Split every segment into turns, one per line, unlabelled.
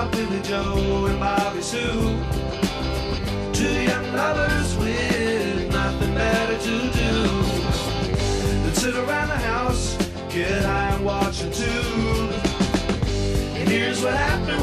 about Billy Joe and Bobby Sue. Two young lovers with nothing better to do than sit around the house, get high and watch a tube. And here's what happened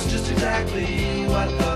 That's just exactly what the